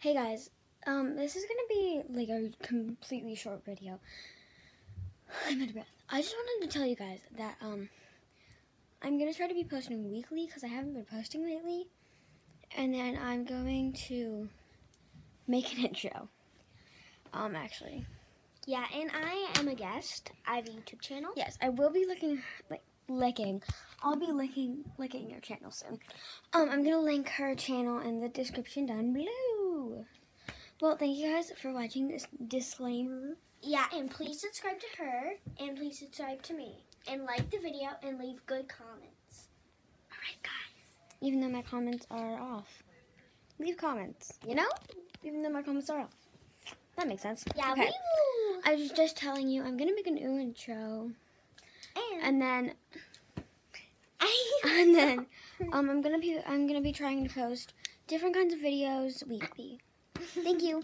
Hey guys, um, this is gonna be like a completely short video. I'm out of breath. I just wanted to tell you guys that um, I'm gonna try to be posting weekly because I haven't been posting lately, and then I'm going to make an intro. Um, actually, Yeah, and I am a guest. I have a YouTube channel. yes, I will be looking like licking. I'll be licking licking your channel soon. Um, I'm gonna link her channel in the description down below. Well, thank you guys for watching this disclaimer. Yeah, and please subscribe to her, and please subscribe to me, and like the video, and leave good comments. All right, guys. even though my comments are off. Leave comments, you know? Even though my comments are off. That makes sense. Yeah, okay. we will. I was just telling you, I'm gonna make a new intro, And, and then, and then, um, I'm gonna be, I'm gonna be trying to post different kinds of videos weekly. Thank you.